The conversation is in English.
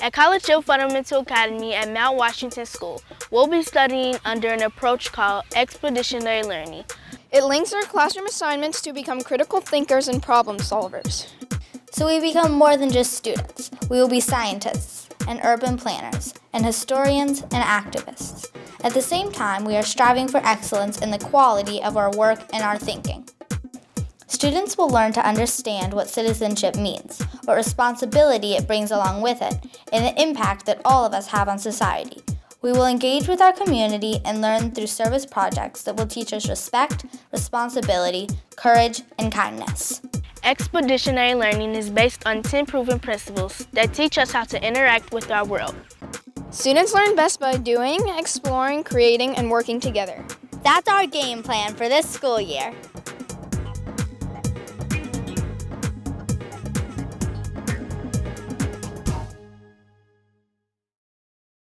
At College Hill Fundamental Academy at Mount Washington School, we'll be studying under an approach called expeditionary learning. It links our classroom assignments to become critical thinkers and problem solvers. So we become more than just students. We will be scientists and urban planners and historians and activists. At the same time, we are striving for excellence in the quality of our work and our thinking. Students will learn to understand what citizenship means, what responsibility it brings along with it, and the impact that all of us have on society. We will engage with our community and learn through service projects that will teach us respect, responsibility, courage, and kindness. Expeditionary learning is based on 10 proven principles that teach us how to interact with our world. Students learn best by doing, exploring, creating, and working together. That's our game plan for this school year.